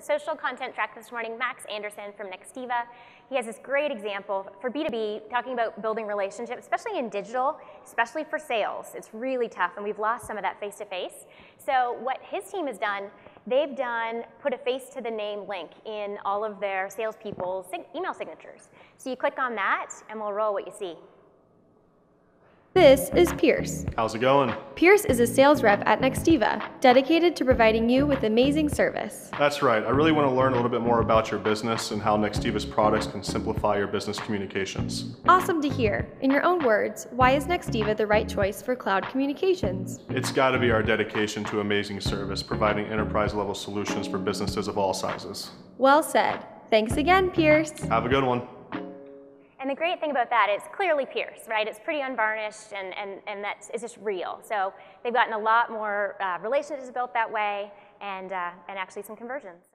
social content track this morning, Max Anderson from Nextiva. He has this great example for B2B, talking about building relationships, especially in digital, especially for sales. It's really tough, and we've lost some of that face-to-face. -face. So what his team has done, they've done put a face to the name link in all of their salespeople's email signatures. So you click on that, and we'll roll what you see. This is Pierce. How's it going? Pierce is a sales rep at Nextiva, dedicated to providing you with amazing service. That's right. I really want to learn a little bit more about your business and how Nextiva's products can simplify your business communications. Awesome to hear. In your own words, why is Nextiva the right choice for cloud communications? It's got to be our dedication to amazing service, providing enterprise level solutions for businesses of all sizes. Well said. Thanks again, Pierce. Have a good one. And the great thing about that is clearly Pierce, right? It's pretty unvarnished and, and, and that's, it's just real. So they've gotten a lot more uh, relationships built that way and, uh, and actually some conversions.